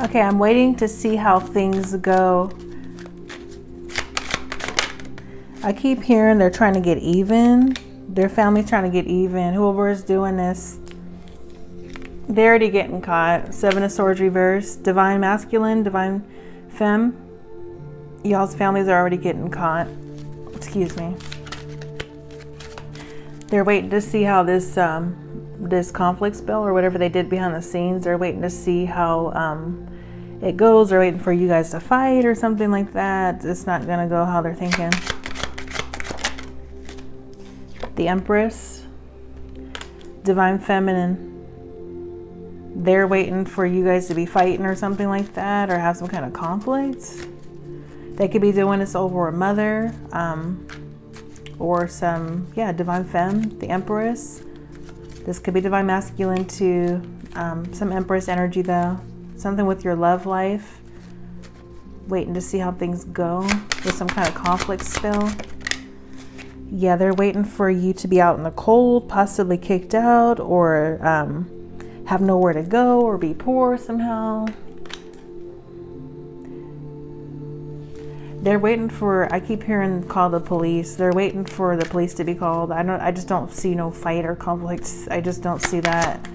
Okay, I'm waiting to see how things go. I keep hearing they're trying to get even. Their family's trying to get even. Whoever is doing this, they're already getting caught. Seven of Swords reverse. Divine masculine, divine femme. Y'all's families are already getting caught. Excuse me. They're waiting to see how this um, this conflict spell or whatever they did behind the scenes. They're waiting to see how um, it goes. They're waiting for you guys to fight or something like that. It's not going to go how they're thinking. The Empress, Divine Feminine. They're waiting for you guys to be fighting or something like that or have some kind of conflict. They could be doing this over a mother um, or some, yeah, Divine Femme, the Empress. This could be divine masculine to um, some empress energy though. Something with your love life. Waiting to see how things go with some kind of conflict still. Yeah, they're waiting for you to be out in the cold, possibly kicked out, or um, have nowhere to go, or be poor somehow. They're waiting for. I keep hearing call the police. They're waiting for the police to be called. I don't. I just don't see no fight or conflicts. I just don't see that.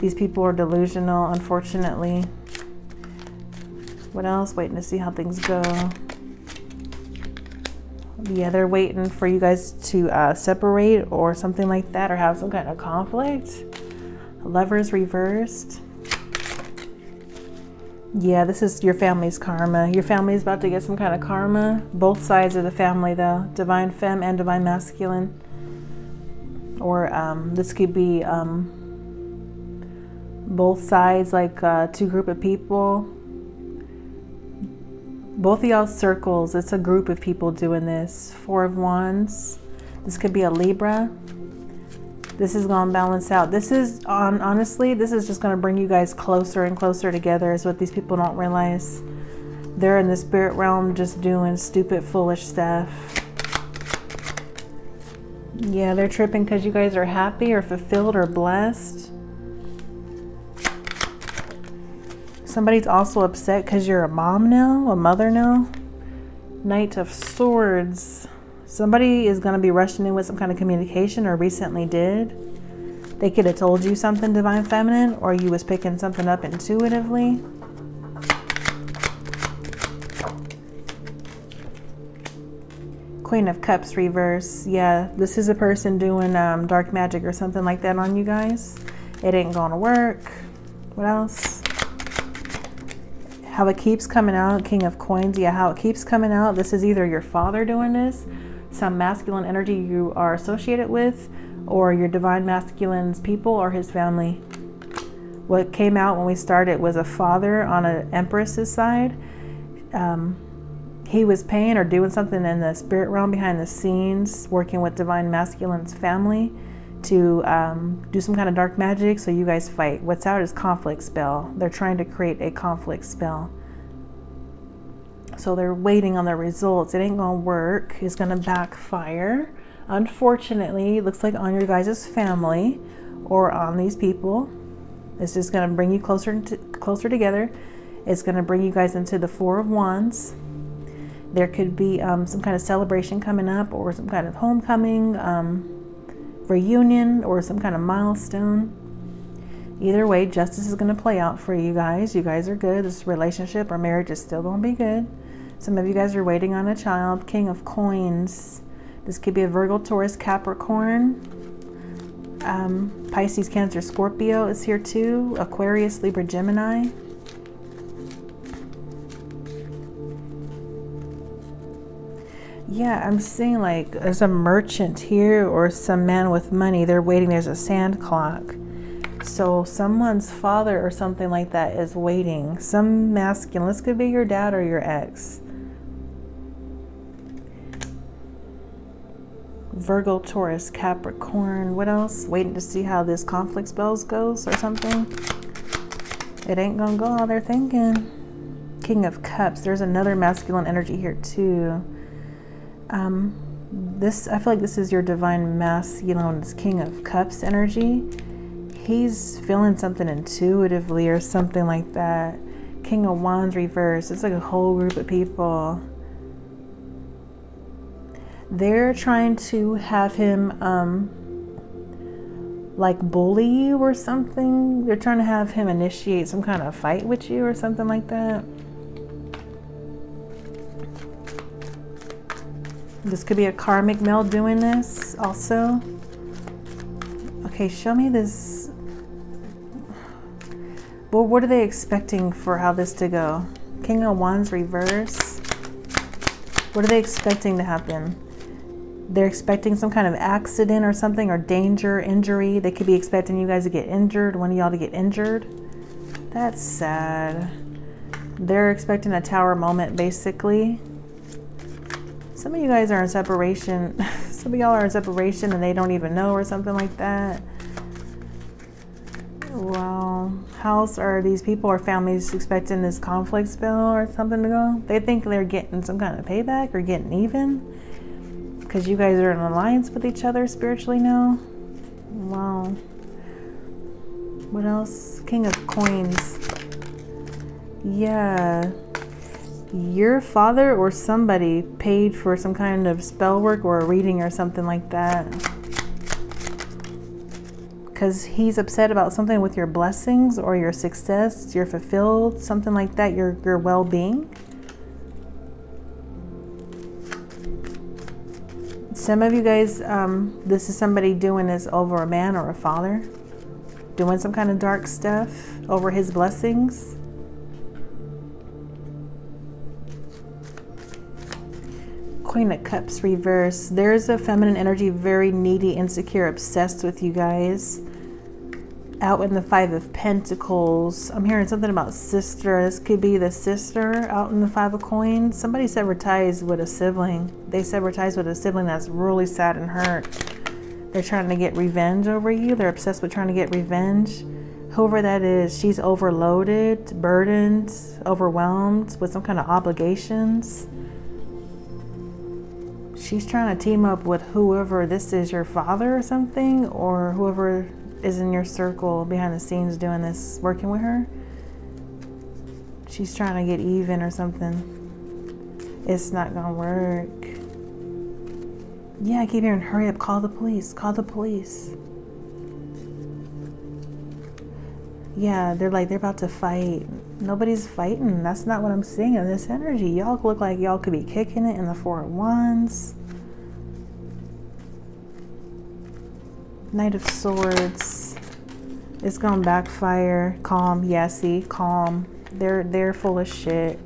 These people are delusional, unfortunately. What else? Waiting to see how things go. Yeah, they're waiting for you guys to uh, separate or something like that, or have some kind of conflict. Lovers reversed. Yeah, this is your family's karma. Your family is about to get some kind of karma. Both sides of the family, though divine femme and divine masculine. Or um, this could be um, both sides, like uh, two group of people. Both of y'all circles. It's a group of people doing this. Four of Wands. This could be a Libra. This is to balance out. This is, on honestly, this is just to bring you guys closer and closer together is what these people don't realize. They're in the spirit realm just doing stupid, foolish stuff. Yeah, they're tripping because you guys are happy or fulfilled or blessed. Somebody's also upset because you're a mom now, a mother now. Knight of Swords. Somebody is going to be rushing in with some kind of communication or recently did. They could have told you something, Divine Feminine, or you was picking something up intuitively. Queen of Cups reverse. Yeah, this is a person doing um, dark magic or something like that on you guys. It ain't going to work. What else? How it keeps coming out. King of Coins. Yeah, how it keeps coming out. This is either your father doing this some masculine energy you are associated with, or your divine masculine's people or his family. What came out when we started was a father on an empress's side. Um, he was paying or doing something in the spirit realm behind the scenes, working with divine masculine's family to um, do some kind of dark magic so you guys fight. What's out is conflict spell. They're trying to create a conflict spell. So they're waiting on the results. It ain't gonna work. It's gonna backfire. Unfortunately, it looks like on your guys' family or on these people. It's just gonna bring you closer to, closer together. It's gonna bring you guys into the Four of Wands. There could be um, some kind of celebration coming up or some kind of homecoming, um, reunion, or some kind of milestone. Either way, justice is going to play out for you guys. You guys are good. This relationship or marriage is still going to be good. Some of you guys are waiting on a child. King of Coins. This could be a Virgo, Taurus, Capricorn. Um, Pisces, Cancer, Scorpio is here too. Aquarius, Libra, Gemini. Yeah, I'm seeing like there's a merchant here or some man with money. They're waiting. There's a sand clock. So someone's father or something like that is waiting. Some masculine. This could be your dad or your ex. Virgo, Taurus, Capricorn. What else? Waiting to see how this conflict spells goes or something. It ain't gonna go how they're thinking. King of Cups. There's another masculine energy here too. Um, this I feel like this is your divine masculine King of Cups energy. He's feeling something intuitively or something like that. King of Wands reverse. It's like a whole group of people. They're trying to have him um, like bully you or something. They're trying to have him initiate some kind of fight with you or something like that. This could be a karmic male doing this also. Okay, show me this. Well, what are they expecting for how this to go? King of Wands reverse. What are they expecting to happen? They're expecting some kind of accident or something or danger, injury. They could be expecting you guys to get injured, one of y'all to get injured. That's sad. They're expecting a tower moment basically. Some of you guys are in separation. Some of y'all are in separation and they don't even know or something like that. Well, how else are these people or families expecting this conflict spell or something to go? They think they're getting some kind of payback or getting even because you guys are in alliance with each other spiritually now. Wow. What else? King of Coins. Yeah your father or somebody paid for some kind of spell work or a reading or something like that. Because he's upset about something with your blessings or your success, your fulfilled, something like that, your, your well Some of you guys, um, this is somebody doing this over a man or a father, doing some kind of dark stuff over his blessings. Queen of Cups reverse. There's a feminine energy, very needy, insecure, obsessed with you guys. Out in the Five of Pentacles. I'm hearing something about sister. This could be the sister out in the Five of Coins. Somebody severed ties with a sibling. They severed ties with a sibling that's really sad and hurt. They're trying to get revenge over you. They're obsessed with trying to get revenge. Whoever that is, she's overloaded, burdened, overwhelmed with some kind of obligations she's trying to team up with whoever this is your father or something or whoever is in your circle behind the scenes doing this working with her? She's trying to get even or something. It's not gonna work. Yeah i keep hearing hurry up call the police call the police. Yeah they're like they're about to fight. Nobody's fighting. That's not what i'm seeing in this energy. Y'all look like y'all could be kicking it in the four of wands Knight of Swords. It's gonna backfire. Calm. Yeah, see, calm. They're they're full of shit.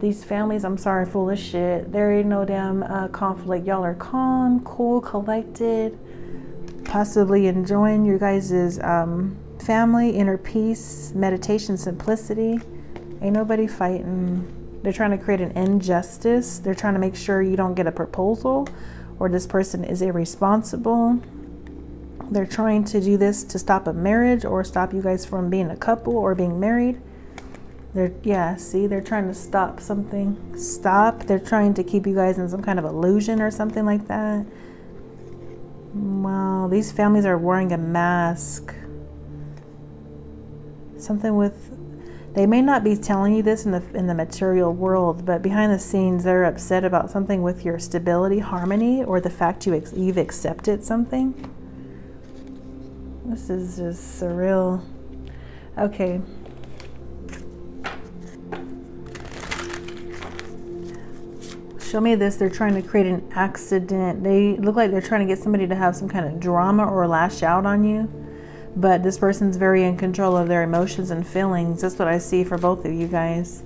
These families, I'm sorry, full of shit. There ain't no damn uh, conflict. Y'all are calm, cool, collected, possibly enjoying your guys' um, family, inner peace, meditation, simplicity. Ain't nobody fighting. They're trying to create an injustice. They're trying to make sure you don't get a proposal or this person is irresponsible. They're trying to do this to stop a marriage or stop you guys from being a couple or being married. They're, yeah, see, they're trying to stop something. Stop. They're trying to keep you guys in some kind of illusion or something like that. Wow, these families are wearing a mask. Something with they may not be telling you this in the in the material world, but behind the scenes they're upset about something with your stability, harmony, or the fact you ex you've accepted something. This is just surreal. Okay. Show me this. They're trying to create an accident. They look like they're trying to get somebody to have some kind of drama or lash out on you. But this person's very in control of their emotions and feelings. That's what I see for both of you guys.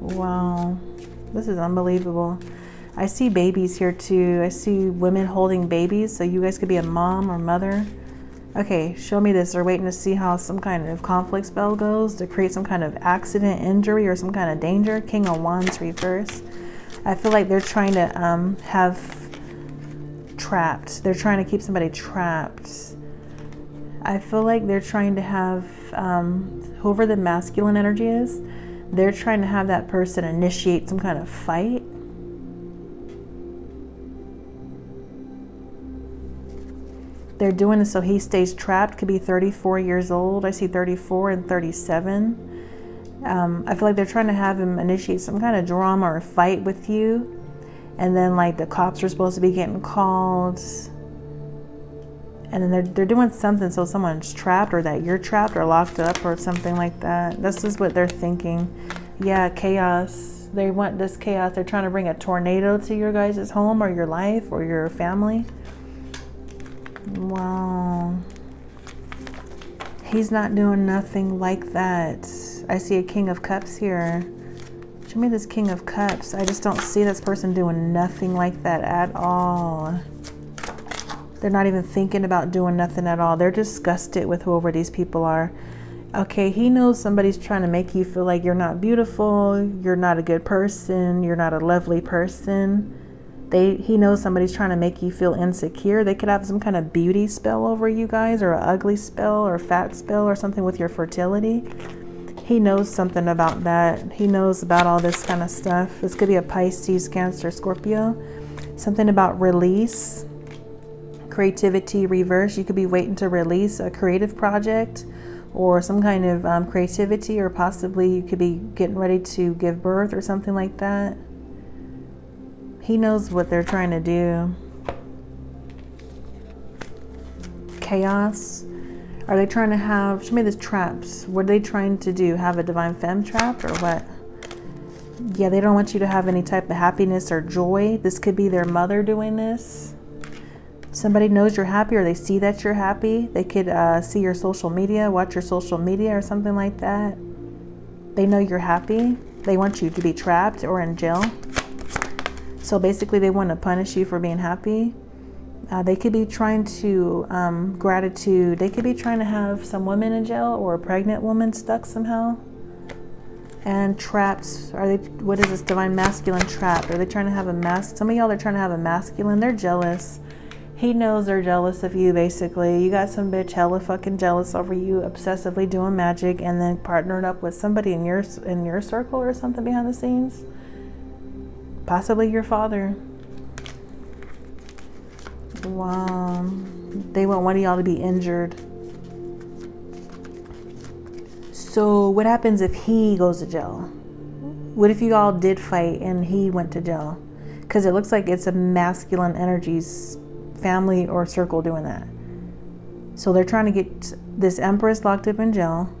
Wow. This is unbelievable. I see babies here too. I see women holding babies, so you guys could be a mom or mother. Okay, show me this. They're waiting to see how some kind of conflict spell goes to create some kind of accident, injury, or some kind of danger. King of Wands reverse. I feel like they're trying to um, have trapped. They're trying to keep somebody trapped. I feel like they're trying to have um, whoever the masculine energy is, they're trying to have that person initiate some kind of fight They're doing this so he stays trapped, could be 34 years old. I see 34 and 37. Um, I feel like they're trying to have him initiate some kind of drama or fight with you. And then, like, the cops are supposed to be getting called. And then they're, they're doing something so someone's trapped or that you're trapped or locked up or something like that. This is what they're thinking. Yeah, chaos. They want this chaos. They're trying to bring a tornado to your guys' home or your life or your family. Wow. He's not doing nothing like that. I see a King of Cups here. Show me this King of Cups. I just don't see this person doing nothing like that at all. They're not even thinking about doing nothing at all. They're disgusted with whoever these people are. Okay, he knows somebody's trying to make you feel like you're not beautiful, you're not a good person, you're not a lovely person they he knows somebody's trying to make you feel insecure. They could have some kind of beauty spell over you guys or an ugly spell or fat spell or something with your fertility. He knows something about that. He knows about all this kind of stuff. This could be a Pisces, Cancer, Scorpio. Something about release, creativity, reverse. You could be waiting to release a creative project or some kind of um, creativity, or possibly you could be getting ready to give birth or something like that. He knows what they're trying to do. Chaos. Are they trying to have, show me these traps. What are they trying to do? Have a divine femme trap or what? Yeah, they don't want you to have any type of happiness or joy. This could be their mother doing this. Somebody knows you're happy or they see that you're happy. They could uh, see your social media, watch your social media or something like that. They know you're happy. They want you to be trapped or in jail. So basically, they want to punish you for being happy. Uh, they could be trying to um, gratitude. They could be trying to have some woman in jail or a pregnant woman stuck somehow. And traps. Are they? What is this divine masculine trap? Are they trying to have a mask? Some of y'all are trying to have a masculine. They're jealous. He knows they're jealous of you. Basically, you got some bitch hella fucking jealous over you, obsessively doing magic, and then partnered up with somebody in your in your circle or something behind the scenes possibly your father. Wow. They want one of y'all to be injured. So, what happens if he goes to jail? What if you all did fight and he went to jail? Because it looks like it's a masculine energies family or circle doing that. So, they're trying to get this empress locked up in jail.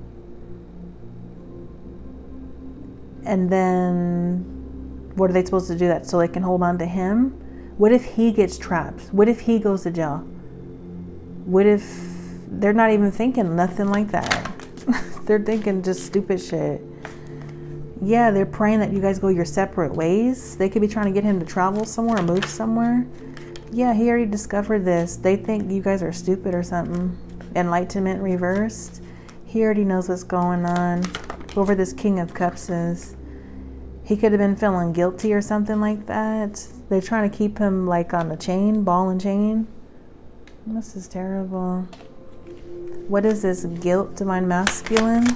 And then what are they supposed to do that so they can hold on to him? What if he gets trapped? What if he goes to jail? What if they're not even thinking nothing like that? they're thinking just stupid shit. Yeah, they're praying that you guys go your separate ways. They could be trying to get him to travel somewhere, or move somewhere. Yeah, he already discovered this. They think you guys are stupid or something. Enlightenment reversed. He already knows what's going on. Whoever this King of Cups is he could have been feeling guilty or something like that. They're trying to keep him like on the chain, ball and chain. This is terrible. What is this? Guilt, divine masculine?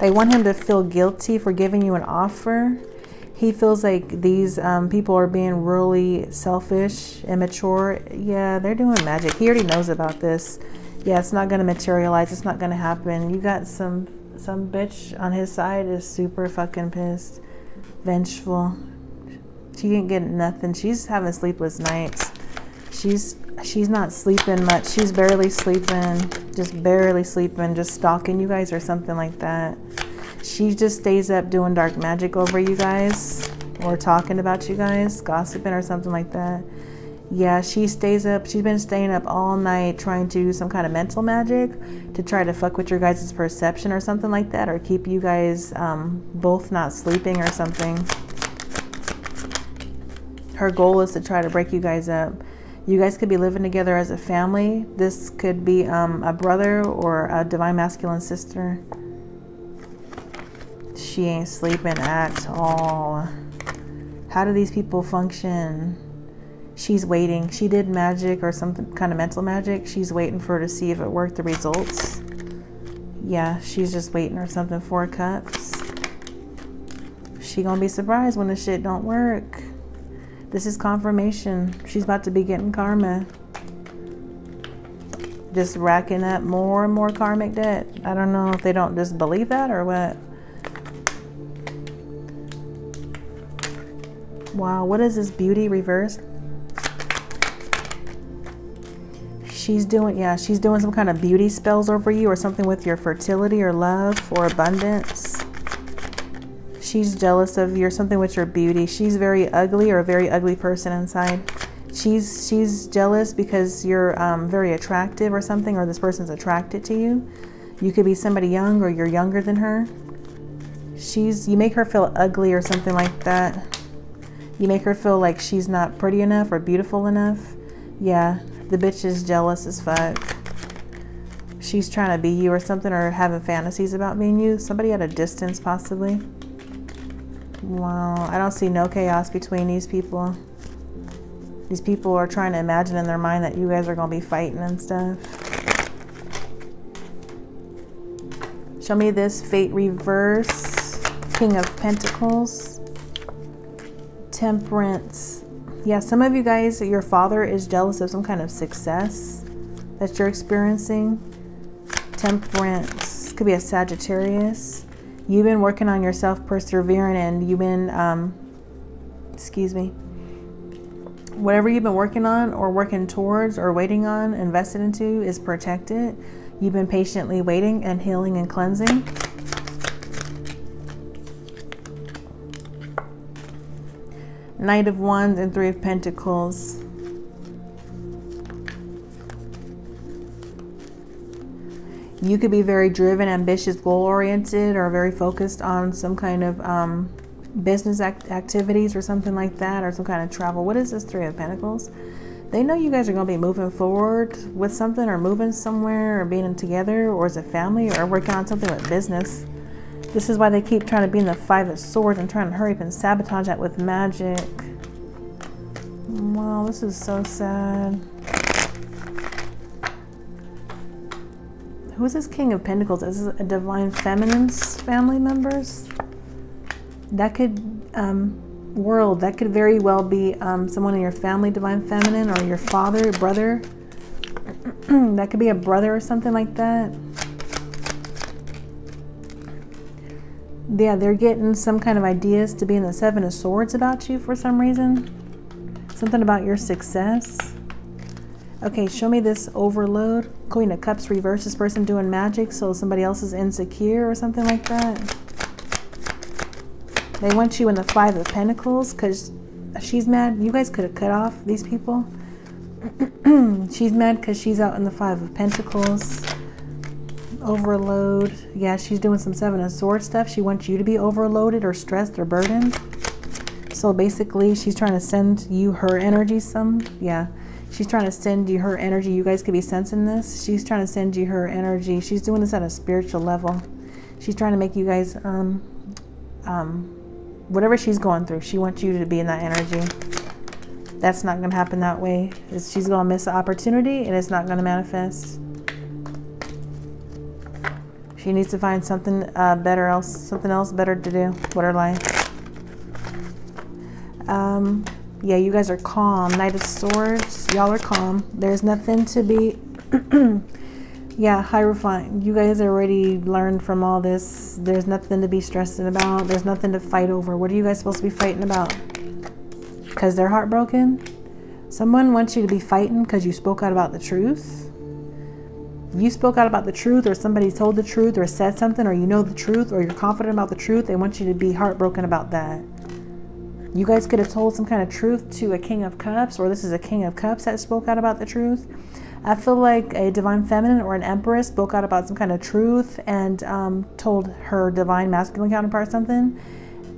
They want him to feel guilty for giving you an offer. He feels like these um, people are being really selfish, immature. Yeah, they're doing magic. He already knows about this. Yeah, it's not going to materialize. It's not going to happen. You got some some bitch on his side is super fucking pissed vengeful. She ain't getting nothing. She's having sleepless nights. She's she's not sleeping much. She's barely sleeping, just barely sleeping, just stalking you guys or something like that. She just stays up doing dark magic over you guys or talking about you guys, gossiping or something like that. Yeah, she stays up. She's been staying up all night trying to do some kind of mental magic to try to fuck with your guys' perception or something like that, or keep you guys um, both not sleeping or something. Her goal is to try to break you guys up. You guys could be living together as a family. This could be um, a brother or a divine masculine sister. She ain't sleeping at all. How do these people function? she's waiting. She did magic or some kind of mental magic. She's waiting for to see if it worked, the results. Yeah, she's just waiting or something. Four cups. She gonna be surprised when the shit don't work. This is confirmation. She's about to be getting karma. Just racking up more and more karmic debt. I don't know if they don't just believe that or what. Wow, what is this beauty reversed? She's doing, yeah, she's doing some kind of beauty spells over you or something with your fertility or love or abundance. She's jealous of you or something with your beauty. She's very ugly or a very ugly person inside. She's she's jealous because you're um, very attractive or something, or this person's attracted to you. You could be somebody young or you're younger than her. She's you make her feel ugly or something like that. You make her feel like she's not pretty enough or beautiful enough. Yeah, the bitch is jealous as fuck. She's trying to be you or something or having fantasies about being you. Somebody at a distance, possibly. Wow, I don't see no chaos between these people. These people are trying to imagine in their mind that you guys are going to be fighting and stuff. Show me this fate reverse. King of Pentacles. Temperance. Yeah, some of you guys, your father is jealous of some kind of success that you're experiencing. Temperance. Could be a Sagittarius. You've been working on yourself, persevering, and you've been, um, excuse me, whatever you've been working on or working towards or waiting on, invested into, is protected. You've been patiently waiting and healing and cleansing. Knight of Wands and Three of Pentacles. You could be very driven, ambitious, goal-oriented, or very focused on some kind of um, business act activities or something like that, or some kind of travel. What is this Three of Pentacles? They know you guys are going to be moving forward with something, or moving somewhere, or being together, or as a family, or working on something with business. This is why they keep trying to be in the Five of Swords and trying to hurry up and sabotage that with magic. Wow, this is so sad. Who's this King of Pentacles? Is this a Divine Feminine's family members? That could, um, world, that could very well be um, someone in your family, Divine Feminine, or your father, brother. that could be a brother or something like that. Yeah, they're getting some kind of ideas to be in the Seven of Swords about you for some reason. Something about your success. Okay, show me this overload. Queen of Cups reverse. This person doing magic so somebody else is insecure or something like that. They want you in the Five of Pentacles because she's mad. You guys could have cut off these people. she's mad because she's out in the Five of Pentacles overload. Yeah, she's doing some Seven of Swords stuff. She wants you to be overloaded or stressed or burdened. So basically, she's trying to send you her energy some. Yeah, she's trying to send you her energy. You guys could be sensing this. She's trying to send you her energy. She's doing this at a spiritual level. She's trying to make you guys, um, um, whatever she's going through, she wants you to be in that energy. That's not going to happen that way. She's going to miss the opportunity and it's not going to manifest. She needs to find something uh, better else, something else better to do with her life. Um, yeah, you guys are calm. Knight of Swords, y'all are calm. There's nothing to be, yeah, High Hierophant. You guys already learned from all this. There's nothing to be stressing about. There's nothing to fight over. What are you guys supposed to be fighting about? Because they're heartbroken? Someone wants you to be fighting because you spoke out about the truth you spoke out about the truth or somebody told the truth or said something or you know the truth or you're confident about the truth, they want you to be heartbroken about that. You guys could have told some kind of truth to a King of Cups, or this is a King of Cups that spoke out about the truth. I feel like a Divine Feminine or an Empress spoke out about some kind of truth and um, told her Divine Masculine counterpart something.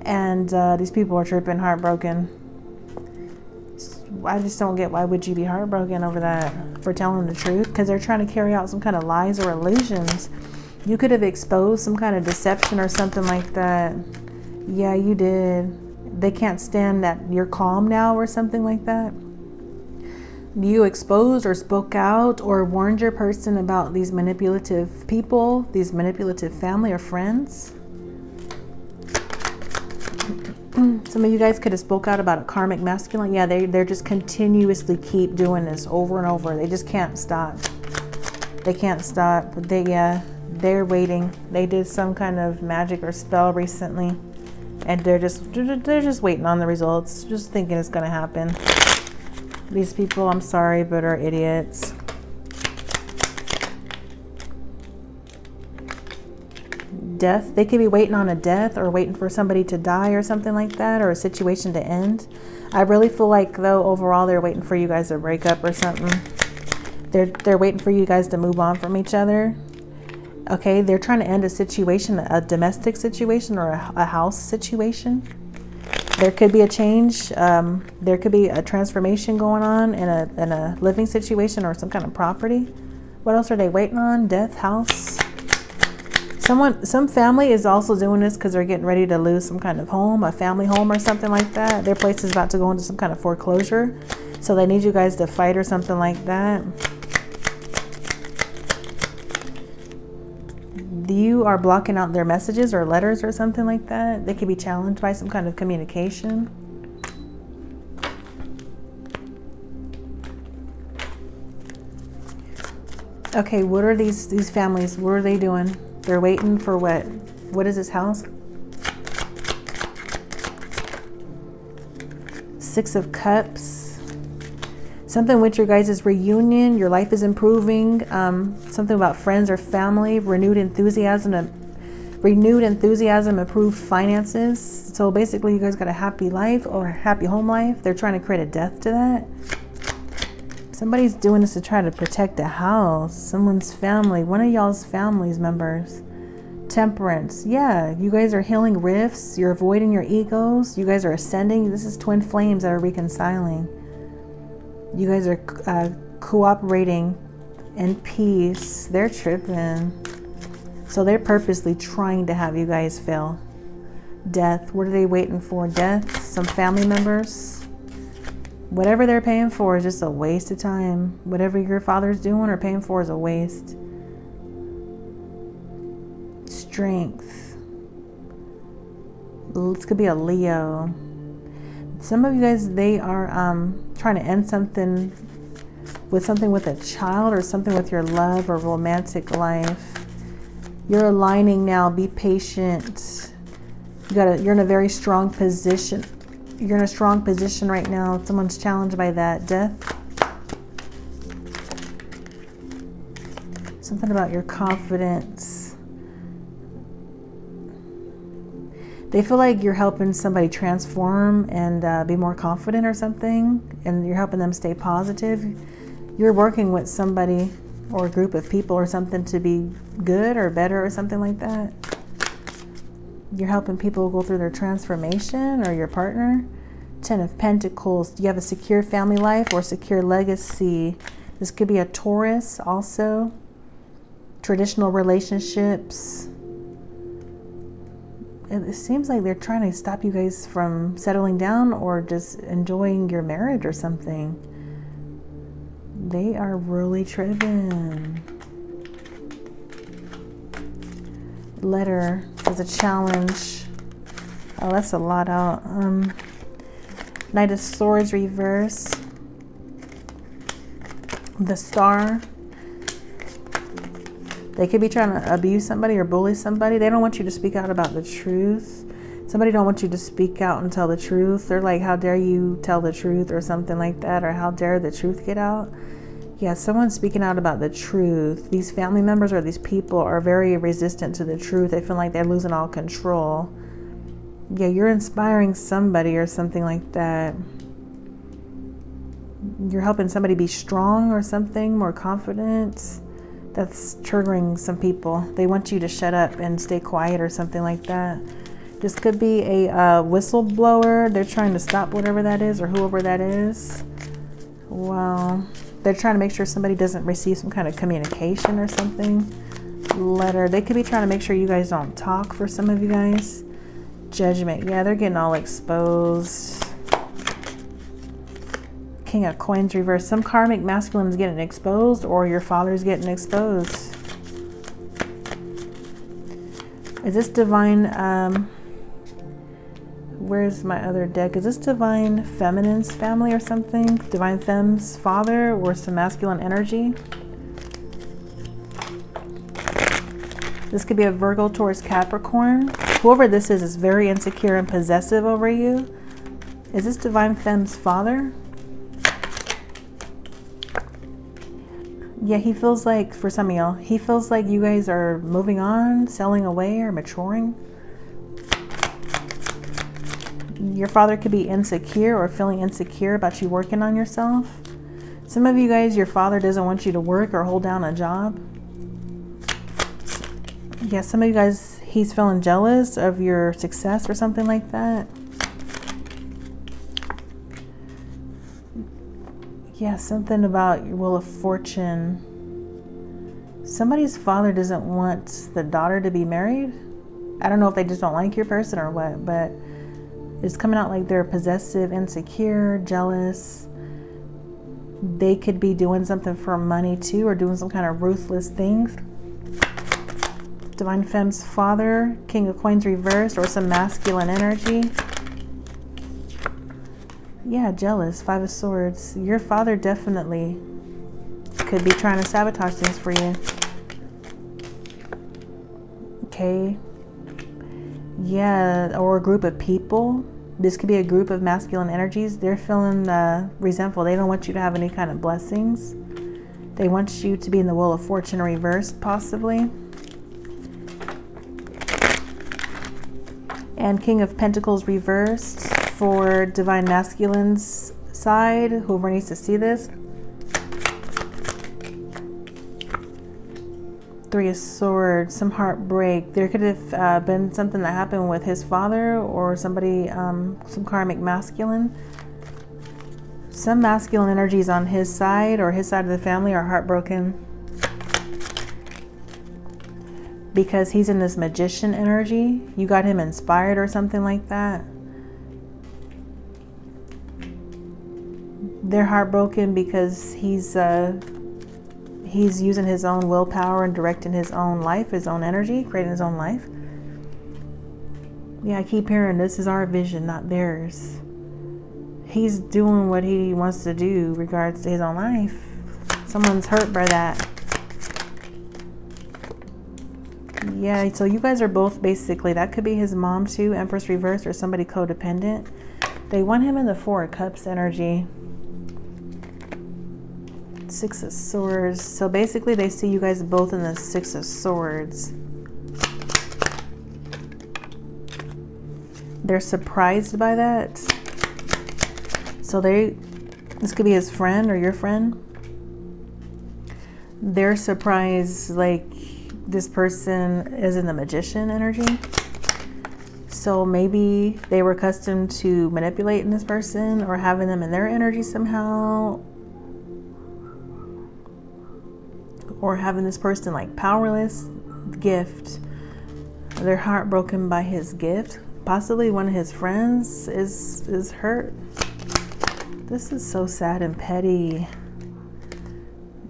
And uh, these people are tripping, heartbroken. I just don't get why would you be heartbroken over that for telling the truth? Because they're trying to carry out some kind of lies or illusions. You could have exposed some kind of deception or something like that. Yeah, you did. They can't stand that you're calm now or something like that. You exposed or spoke out or warned your person about these manipulative people, these manipulative family or friends. Mm. Some of you guys could have spoke out about a karmic masculine. Yeah, they, they're just continuously keep doing this over and over. They just can't stop. They can't stop. They, yeah, they're waiting. They did some kind of magic or spell recently. and they're just they're just waiting on the results, just thinking it's gonna happen. These people, I'm sorry, but are idiots. Death, they could be waiting on a death or waiting for somebody to die or something like that or a situation to end. I really feel like though overall they're waiting for you guys to break up or something. They're they're waiting for you guys to move on from each other. Okay, they're trying to end a situation, a domestic situation or a, a house situation. There could be a change. Um, there could be a transformation going on in a, in a living situation or some kind of property. What else are they waiting on? Death, house. Someone, some family is also doing this because they're getting ready to lose some kind of home, a family home or something like that. Their place is about to go into some kind of foreclosure. So they need you guys to fight or something like that. you are blocking out their messages or letters or something like that. They could be challenged by some kind of communication. Okay, what are these these families? What are they doing? They're waiting for what? What is this house? Six of Cups something with your guys' reunion, your life is improving, um, something about friends or family, renewed enthusiasm, renewed enthusiasm, improved finances. So basically, you guys got a happy life or a happy home life. They're trying to create a death to that. Somebody's doing this to try to protect a house, someone's family, one of y'all's family's members. Temperance. Yeah, you guys are healing rifts. You're avoiding your egos. You guys are ascending. This is twin flames that are reconciling you guys are uh, cooperating in peace. They're tripping. So they're purposely trying to have you guys fail. Death. What are they waiting for? Death? Some family members? Whatever they're paying for is just a waste of time. Whatever your father's doing or paying for is a waste. Strength. This could be a Leo. Some of you guys, they are um, trying to end something with something with a child or something with your love or romantic life. You're aligning now. Be patient. You gotta, you're in a very strong position. You're in a strong position right now. Someone's challenged by that death. Something about your confidence. they feel like you're helping somebody transform and uh, be more confident or something, and you're helping them stay positive. You're working with somebody or a group of people or something to be good or better or something like that. You're helping people go through their transformation or your partner. Ten of Pentacles. Do you have a secure family life or secure legacy? This could be a Taurus also. Traditional relationships it seems like they're trying to stop you guys from settling down or just enjoying your marriage or something. They are really driven. Letter is a challenge. Oh, that's a lot out. Um, Knight of Swords reverse. The Star. They could be trying to abuse somebody or bully somebody. They don't want you to speak out about the truth. Somebody don't want you to speak out and tell the truth. They're like, how dare you tell the truth or something like that, or how dare the truth get out. Yeah, someone's speaking out about the truth. These family members or these people are very resistant to the truth. They feel like they're losing all control. Yeah, you're inspiring somebody or something like that. You're helping somebody be strong or something, more confident that's triggering some people. They want you to shut up and stay quiet or something like that. This could be a uh, whistleblower. They're trying to stop whatever that is or whoever that is. Wow. They're trying to make sure somebody doesn't receive some kind of communication or something. Letter. They could be trying to make sure you guys don't talk for some of you guys. Judgment. Yeah, they're getting all exposed. King of Coins reverse. Some karmic masculine is getting exposed or your father's getting exposed. Is this divine, um, where's my other deck? Is this divine feminine's family or something? Divine femme's father or some masculine energy? This could be a Virgo Taurus Capricorn. Whoever this is is very insecure and possessive over you. Is this Divine Femme's father? Yeah, he feels like, for some of y'all, he feels like you guys are moving on, selling away, or maturing. Your father could be insecure or feeling insecure about you working on yourself. Some of you guys, your father doesn't want you to work or hold down a job. Yeah, some of you guys, he's feeling jealous of your success or something like that. Yeah, something about your Wheel of Fortune. Somebody's father doesn't want the daughter to be married. I don't know if they just don't like your person or what, but it's coming out like they're possessive, insecure, jealous. They could be doing something for money too, or doing some kind of ruthless things. Divine Femme's father, King of Coins reversed, or some masculine energy. Yeah, jealous. Five of Swords. Your father definitely could be trying to sabotage things for you. Okay. Yeah, or a group of people. This could be a group of masculine energies. They're feeling uh, resentful. They don't want you to have any kind of blessings. They want you to be in the Wheel of Fortune reversed, possibly. And King of Pentacles reversed for Divine Masculine's side, whoever needs to see this. Three of Swords, some heartbreak. There could have uh, been something that happened with his father or somebody, um, some karmic masculine. Some masculine energies on his side or his side of the family are heartbroken because he's in this magician energy. You got him inspired or something like that. they're heartbroken because he's uh, he's using his own willpower and directing his own life, his own energy, creating his own life. Yeah, I keep hearing this is our vision, not theirs. He's doing what he wants to do regards to his own life. Someone's hurt by that. Yeah, so you guys are both basically, that could be his mom too, Empress Reverse, or somebody codependent. They want him in the Four Cups energy. Six of Swords. So basically they see you guys both in the Six of Swords. They're surprised by that. So they, this could be his friend or your friend. They're surprised like this person is in the magician energy. So maybe they were accustomed to manipulating this person or having them in their energy somehow or having this person like powerless gift they're heartbroken by his gift. Possibly one of his friends is is hurt. This is so sad and petty.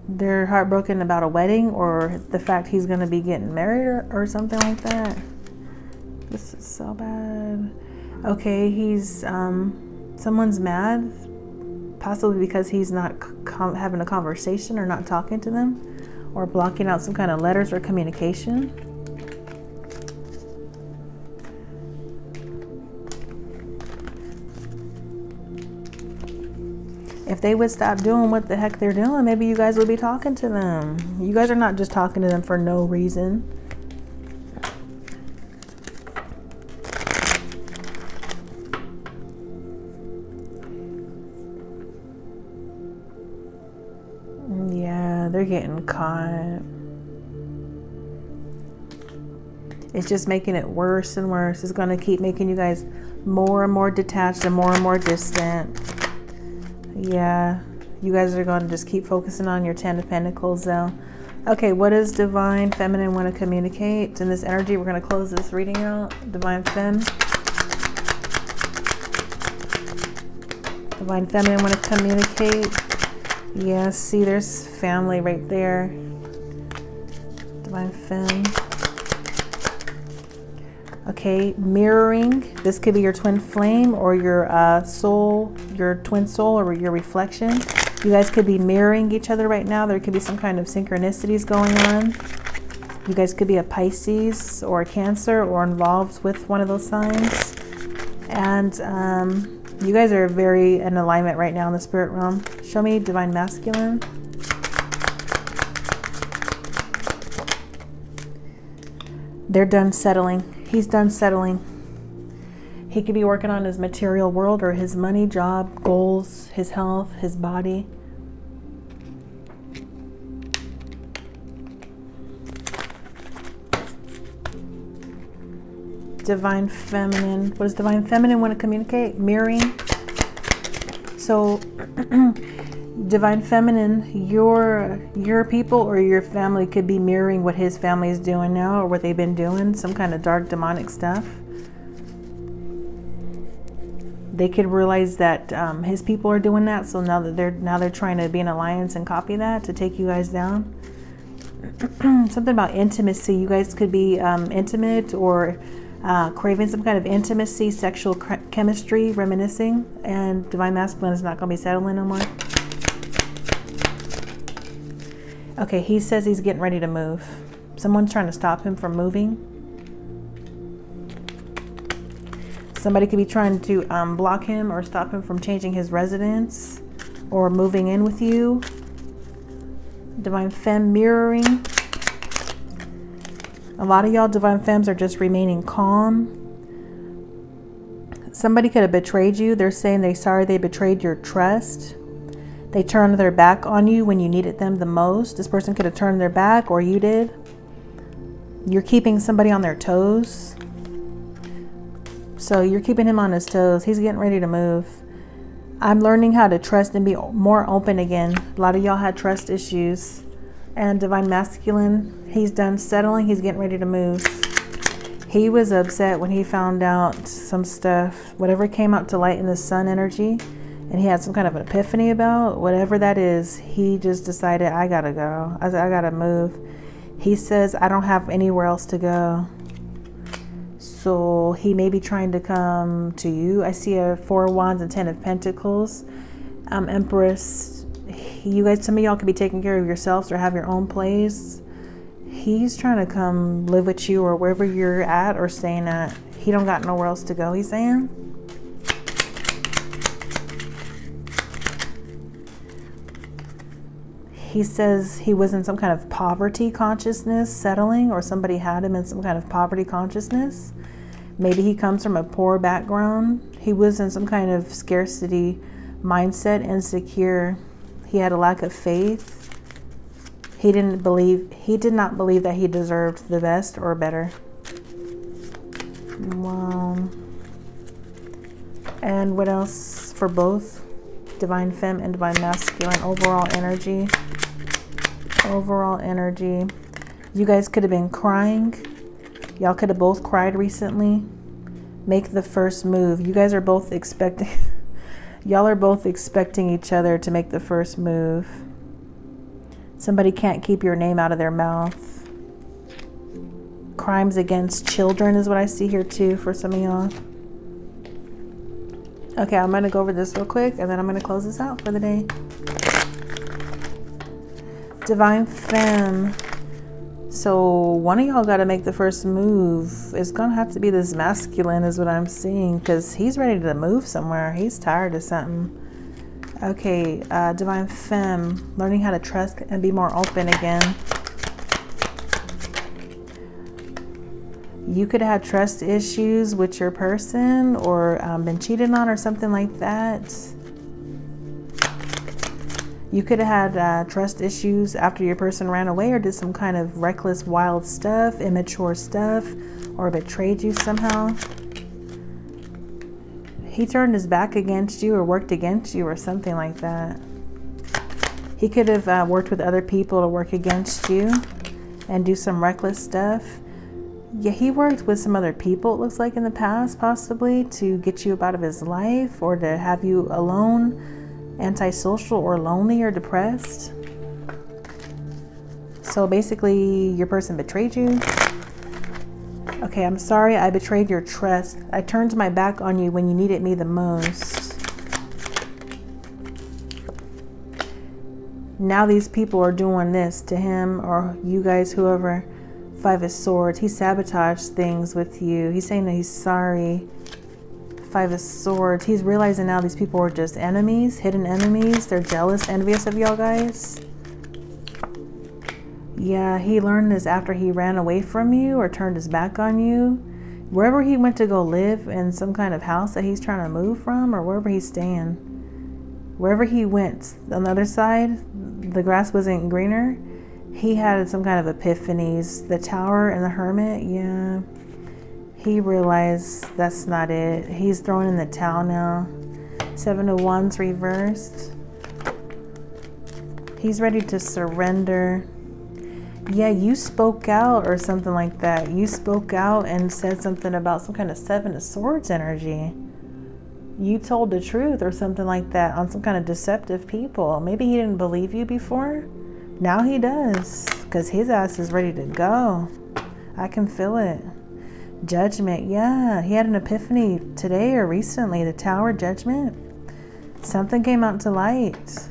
They're heartbroken about a wedding or the fact he's going to be getting married or, or something like that. This is so bad. Okay he's um someone's mad possibly because he's not having a conversation or not talking to them or blocking out some kind of letters or communication. If they would stop doing what the heck they're doing, maybe you guys would be talking to them. You guys are not just talking to them for no reason. They're getting caught. It's just making it worse and worse. It's going to keep making you guys more and more detached and more and more distant. Yeah, you guys are going to just keep focusing on your Ten of Pentacles though. Okay, what does Divine Feminine want to communicate? In this energy, we're going to close this reading out. Divine Fem. Divine Feminine want to communicate. Yeah, see, there's family right there. Divine Femme. Okay, mirroring. This could be your twin flame or your uh, soul, your twin soul or your reflection. You guys could be mirroring each other right now. There could be some kind of synchronicities going on. You guys could be a Pisces or a Cancer or involved with one of those signs. And um, you guys are very in alignment right now in the spirit realm. Show me divine masculine. They're done settling. He's done settling. He could be working on his material world or his money, job, goals, his health, his body. Divine Feminine. What does Divine Feminine want to communicate? Mirroring. So, Divine Feminine, your your people or your family could be mirroring what his family is doing now or what they've been doing, some kind of dark demonic stuff. They could realize that um, his people are doing that, so now that they're now they're trying to be an alliance and copy that to take you guys down. Something about intimacy. You guys could be um, intimate or uh, craving some kind of intimacy, sexual chemistry, reminiscing, and divine masculine is not going to be settling no more. Okay, he says he's getting ready to move. Someone's trying to stop him from moving. Somebody could be trying to um, block him or stop him from changing his residence or moving in with you. Divine Femme mirroring. A lot of y'all divine femmes are just remaining calm. Somebody could have betrayed you. They're saying they're sorry they betrayed your trust. They turned their back on you when you needed them the most. This person could have turned their back or you did. You're keeping somebody on their toes. So you're keeping him on his toes. He's getting ready to move. I'm learning how to trust and be more open again. A lot of y'all had trust issues and Divine Masculine, he's done settling, he's getting ready to move. He was upset when he found out some stuff, whatever came out to light in the sun energy, and he had some kind of an epiphany about whatever that is. He just decided, I gotta go. I, I gotta move. He says, I don't have anywhere else to go. So he may be trying to come to you. I see a Four of Wands and Ten of Pentacles. Um, Empress you guys, some of y'all could be taking care of yourselves or have your own place. He's trying to come live with you or wherever you're at or staying at. He don't got nowhere else to go, he's saying. He says he was in some kind of poverty consciousness settling or somebody had him in some kind of poverty consciousness. Maybe he comes from a poor background. He was in some kind of scarcity mindset, insecure he had a lack of faith. He didn't believe, he did not believe that he deserved the best or better. Wow. And what else for both? Divine Femme and Divine Masculine. Overall energy. Overall energy. You guys could have been crying. Y'all could have both cried recently. Make the first move. You guys are both expecting. Y'all are both expecting each other to make the first move. Somebody can't keep your name out of their mouth. Crimes against children is what I see here too for some of y'all. Okay, I'm going to go over this real quick and then I'm going to close this out for the day. Divine Femme. So one of y'all got to make the first move. It's going to have to be this masculine is what I'm seeing because he's ready to move somewhere. He's tired of something. Okay, uh, Divine Femme, learning how to trust and be more open again. You could have trust issues with your person or um, been cheated on or something like that. You could have had uh, trust issues after your person ran away or did some kind of reckless, wild stuff, immature stuff, or betrayed you somehow. He turned his back against you or worked against you or something like that. He could have uh, worked with other people to work against you and do some reckless stuff. Yeah, he worked with some other people, it looks like, in the past, possibly, to get you out of his life or to have you alone antisocial or lonely or depressed. So basically, your person betrayed you. Okay, I'm sorry I betrayed your trust. I turned my back on you when you needed me the most. Now these people are doing this to him or you guys, whoever Five of Swords. He sabotaged things with you. He's saying that he's sorry. Five of Swords. He's realizing now these people are just enemies, hidden enemies. They're jealous, envious of y'all guys. Yeah, he learned this after he ran away from you or turned his back on you. Wherever he went to go live in some kind of house that he's trying to move from or wherever he's staying. Wherever he went, on the other side, the grass wasn't greener. He had some kind of epiphanies. The tower and the hermit, yeah. He realized that's not it. He's thrown in the towel now. Seven of Wands reversed. He's ready to surrender yeah, you spoke out or something like that. You spoke out and said something about some kind of Seven of Swords energy. You told the truth or something like that on some kind of deceptive people. Maybe he didn't believe you before. Now he does because his ass is ready to go. I can feel it. Judgment, yeah. He had an epiphany today or recently. The Tower Judgment. Something came out to light.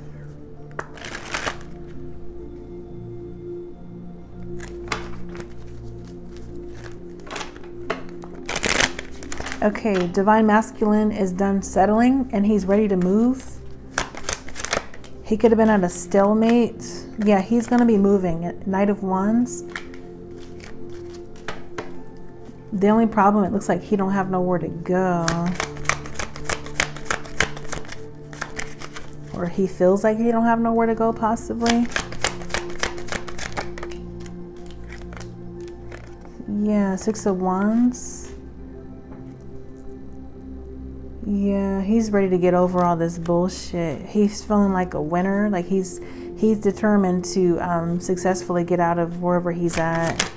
Okay, Divine Masculine is done settling and he's ready to move. He could have been at a stalemate. Yeah, he's going to be moving. Knight of Wands. The only problem, it looks like he don't have nowhere to go. Or he feels like he don't have nowhere to go, possibly. Yeah, Six of Wands. Yeah, he's ready to get over all this bullshit. He's feeling like a winner. Like he's he's determined to um, successfully get out of wherever he's at.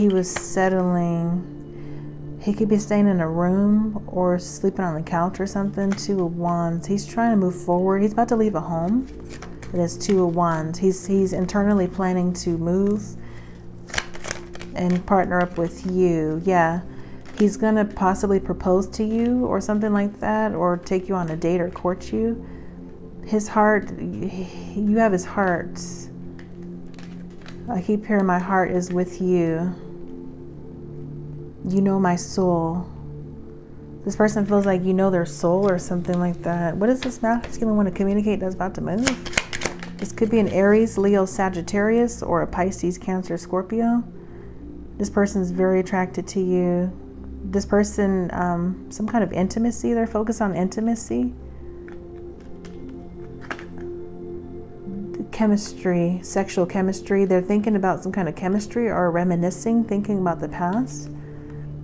He was settling. He could be staying in a room or sleeping on the couch or something. Two of Wands. He's trying to move forward. He's about to leave a home. It is Two of Wands. He's he's internally planning to move and partner up with you. Yeah he's going to possibly propose to you or something like that, or take you on a date or court you. His heart, you have his heart. I keep hearing my heart is with you. You know my soul. This person feels like you know their soul or something like that. What does this masculine want to communicate that's about to move? This could be an Aries, Leo, Sagittarius, or a Pisces, Cancer, Scorpio. This person is very attracted to you this person um, some kind of intimacy. They're focused on intimacy. Chemistry, sexual chemistry. They're thinking about some kind of chemistry or reminiscing, thinking about the past.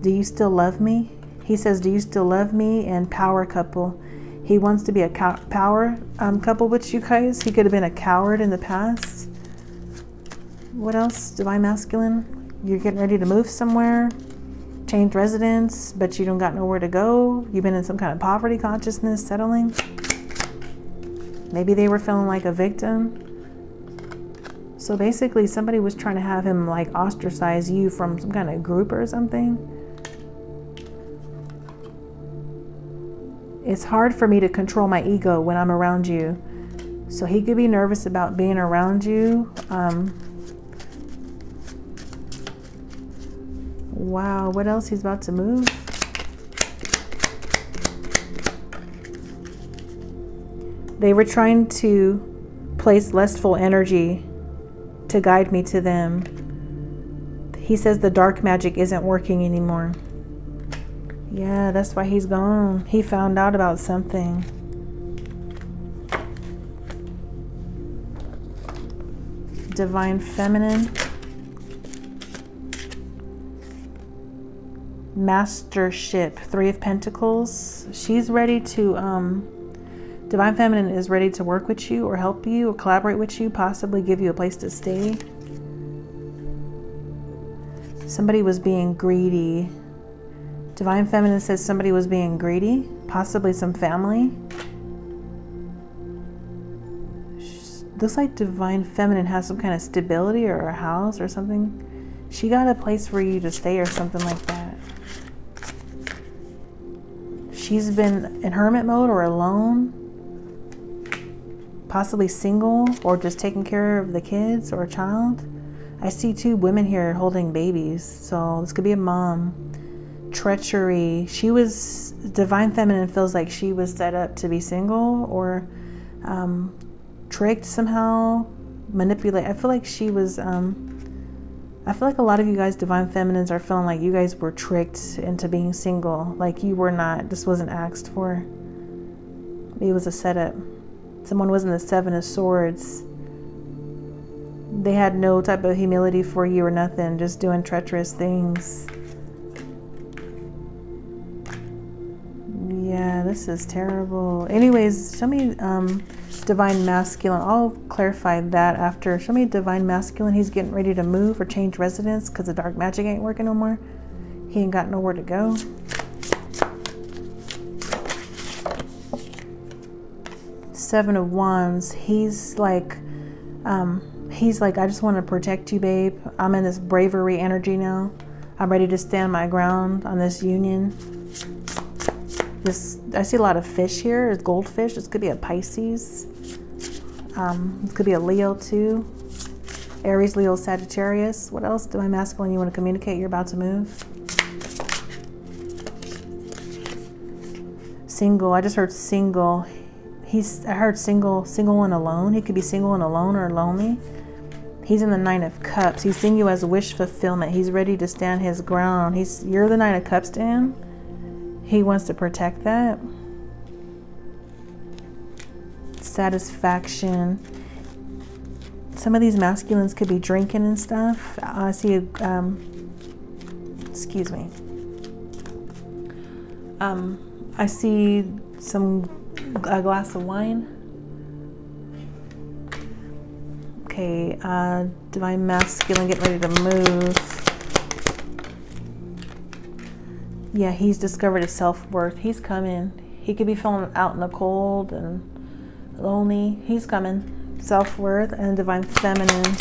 Do you still love me? He says, Do you still love me? And power couple. He wants to be a power um, couple with you guys. He could have been a coward in the past. What else? Divine masculine? You're getting ready to move somewhere change residence, but you don't got nowhere to go. You've been in some kind of poverty consciousness, settling. Maybe they were feeling like a victim. So basically, somebody was trying to have him like ostracize you from some kind of group or something. It's hard for me to control my ego when I'm around you. So he could be nervous about being around you. Um, Wow, what else he's about to move? They were trying to place lustful energy to guide me to them. He says the dark magic isn't working anymore. Yeah, that's why he's gone. He found out about something. Divine Feminine. mastership three of pentacles she's ready to um divine feminine is ready to work with you or help you or collaborate with you possibly give you a place to stay somebody was being greedy divine feminine says somebody was being greedy possibly some family looks like divine feminine has some kind of stability or a house or something she got a place for you to stay or something like that she's been in hermit mode or alone, possibly single or just taking care of the kids or a child. I see two women here holding babies. So this could be a mom. Treachery. She was, Divine Feminine feels like she was set up to be single or um, tricked somehow, manipulate. I feel like she was, um, I feel like a lot of you guys, Divine Feminines, are feeling like you guys were tricked into being single. Like you were not, this wasn't asked for. It was a setup. Someone was in the Seven of Swords they had no type of humility for you or nothing, just doing treacherous things. This is terrible. Anyways, show me um, divine masculine. I'll clarify that after. Show me divine masculine. He's getting ready to move or change residence because the dark magic ain't working no more. He ain't got nowhere to go. Seven of Wands. He's like, um, he's like, I just want to protect you, babe. I'm in this bravery energy now. I'm ready to stand my ground on this union. This I see a lot of fish here. It's goldfish. This could be a Pisces. Um, this could be a Leo too. Aries, Leo, Sagittarius. What else do I masculine you want to communicate? You're about to move. Single. I just heard single. He's I heard single, single and alone. He could be single and alone or lonely. He's in the Nine of Cups. He's seeing you as wish fulfillment. He's ready to stand his ground. He's you're the Nine of Cups to him. He wants to protect that. Satisfaction. Some of these masculines could be drinking and stuff. I see a, um, excuse me. Um, I see some, a glass of wine Okay, uh, Divine Masculine getting ready to move. Yeah, he's discovered his self-worth. He's coming. He could be feeling out in the cold and lonely. He's coming. Self-worth and Divine Feminine.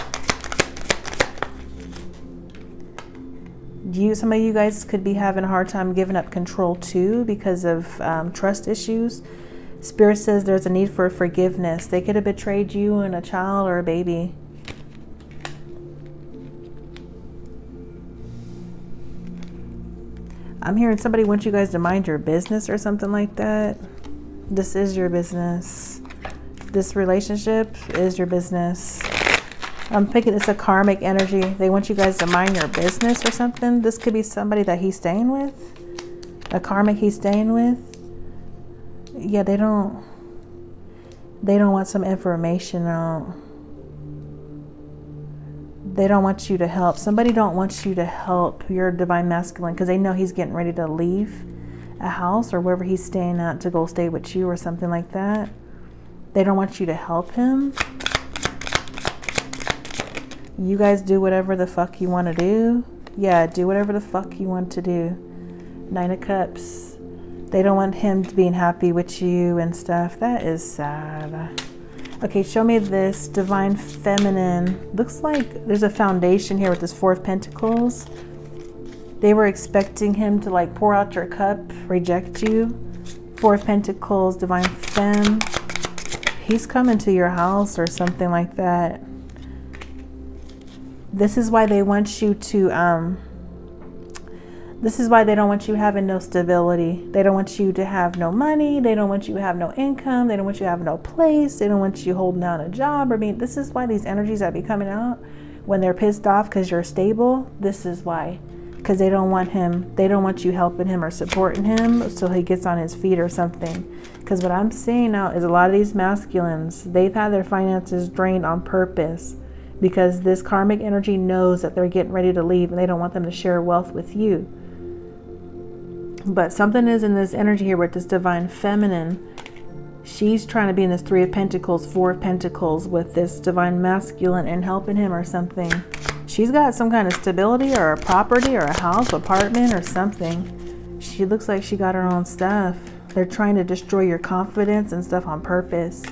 You, some of you guys could be having a hard time giving up control too because of um, trust issues. Spirit says there's a need for forgiveness. They could have betrayed you and a child or a baby. I'm hearing somebody wants you guys to mind your business or something like that. This is your business. This relationship is your business. I'm thinking it's a karmic energy. They want you guys to mind your business or something. This could be somebody that he's staying with. A karmic he's staying with yeah, they don't they don't want some information out. They don't want you to help. Somebody don't want you to help your divine masculine because they know he's getting ready to leave a house or wherever he's staying at to go stay with you or something like that. They don't want you to help him. You guys do whatever the fuck you want to do. Yeah, do whatever the fuck you want to do. Nine of Cups. They don't want him being happy with you and stuff. That is sad. Okay, show me this divine feminine. Looks like there's a foundation here with this four of pentacles. They were expecting him to like pour out your cup, reject you. Four of pentacles, divine femme. He's coming to your house or something like that. This is why they want you to um, this is why they don't want you having no stability. They don't want you to have no money. They don't want you to have no income. They don't want you to have no place. They don't want you holding down a job I mean, This is why these energies that be coming out when they're pissed off because you're stable. This is why. Because they don't want him, they don't want you helping him or supporting him so he gets on his feet or something. Because what I'm seeing now is a lot of these masculines, they've had their finances drained on purpose because this karmic energy knows that they're getting ready to leave and they don't want them to share wealth with you. But something is in this energy here with this divine feminine. She's trying to be in this Three of Pentacles, Four of Pentacles with this divine masculine and helping him or something. She's got some kind of stability or a property or a house, apartment or something. She looks like she got her own stuff. They're trying to destroy your confidence and stuff on purpose.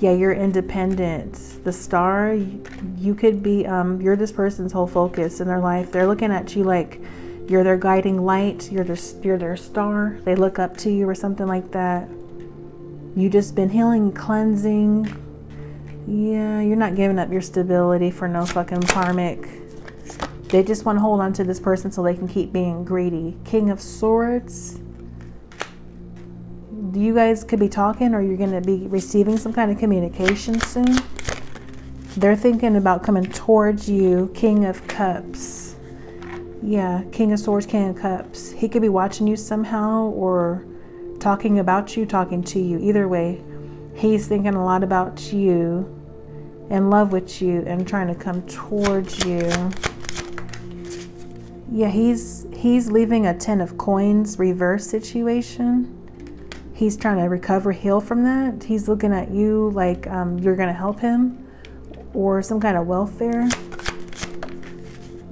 Yeah, you're independent. The star, you could be, um, you're this person's whole focus in their life. They're looking at you like, you're their guiding light, you're their, you're their star. They look up to you or something like that. You just been healing, cleansing. Yeah, you're not giving up your stability for no fucking karmic. They just want to hold on to this person so they can keep being greedy. King of Swords. You guys could be talking or you're going to be receiving some kind of communication soon. They're thinking about coming towards you. King of Cups. Yeah, King of Swords, King of Cups. He could be watching you somehow or talking about you, talking to you. Either way, he's thinking a lot about you, in love with you, and trying to come towards you. Yeah, he's he's leaving a ten of coins reverse situation. He's trying to recover, heal from that. He's looking at you like um, you're gonna help him, or some kind of welfare.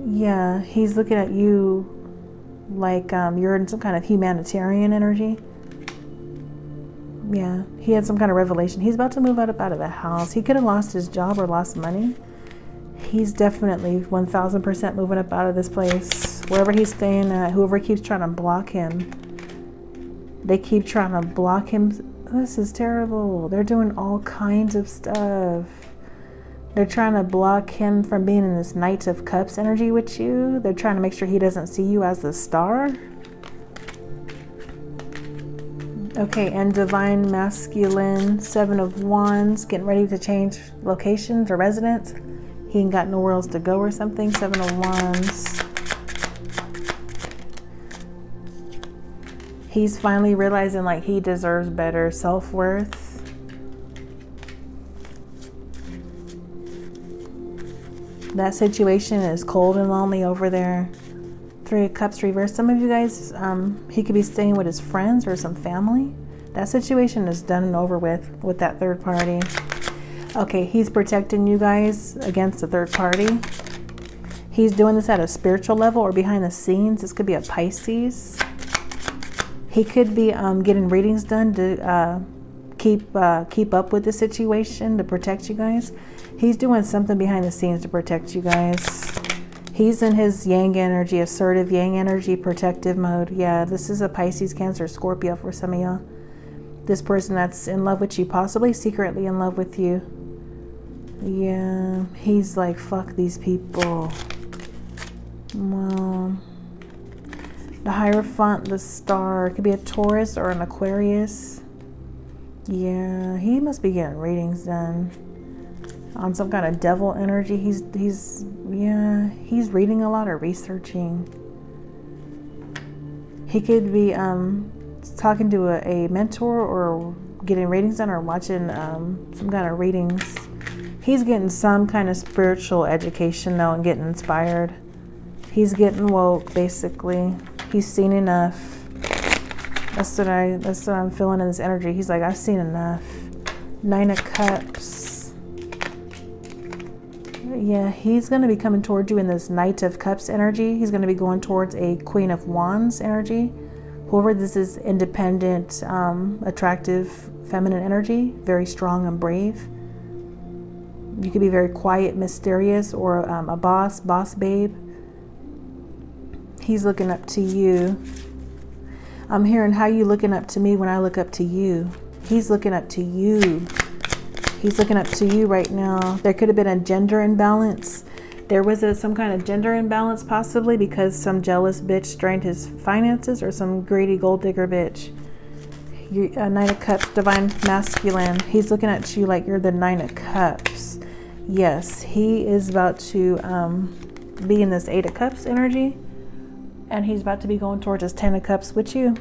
Yeah, he's looking at you like um, you're in some kind of humanitarian energy. Yeah, he had some kind of revelation. He's about to move out, up out of the house. He could have lost his job or lost money. He's definitely 1000% moving up out of this place. Wherever he's staying at, whoever keeps trying to block him, they keep trying to block him. This is terrible. They're doing all kinds of stuff. They're trying to block him from being in this Knight of Cups energy with you. They're trying to make sure he doesn't see you as the star. Okay, and Divine Masculine, Seven of Wands, getting ready to change locations or residence. He ain't got nowhere else to go or something. Seven of Wands. He's finally realizing like he deserves better self-worth. That situation is cold and lonely over there. Three of Cups reversed. Some of you guys, um, he could be staying with his friends or some family. That situation is done and over with with that third party. Okay, he's protecting you guys against the third party. He's doing this at a spiritual level or behind the scenes. This could be a Pisces. He could be um, getting readings done to uh, keep uh, keep up with the situation to protect you guys. He's doing something behind the scenes to protect you guys. He's in his yang energy, assertive yang energy, protective mode. Yeah, this is a Pisces, Cancer, Scorpio for some of y'all. This person that's in love with you, possibly secretly in love with you. Yeah, he's like, fuck these people. Well, the Hierophant, the star, it could be a Taurus or an Aquarius. Yeah, he must be getting readings done on some kind of devil energy. He's he's yeah, he's reading a lot or researching. He could be um, talking to a, a, mentor or getting readings done or watching um, some kind of readings. He's getting some kind of spiritual education though and getting inspired. He's getting woke basically. He's seen enough. That's what I that's what I'm feeling in this energy. He's like, I've seen enough. Nine of Cups yeah, he's going to be coming towards you in this Knight of Cups energy. He's going to be going towards a Queen of Wands energy. Whoever this is, independent, um, attractive, feminine energy, very strong and brave. You could be very quiet, mysterious, or um, a boss, boss babe. He's looking up to you. I'm hearing how you looking up to me when I look up to you. He's looking up to you. He's looking up to you right now. There could have been a gender imbalance. There was a, some kind of gender imbalance possibly because some jealous bitch strained his finances or some greedy gold digger bitch. You, a Nine of Cups, Divine Masculine. He's looking at you like you're the Nine of Cups. Yes, he is about to um, be in this Eight of Cups energy. And he's about to be going towards his Ten of Cups with you.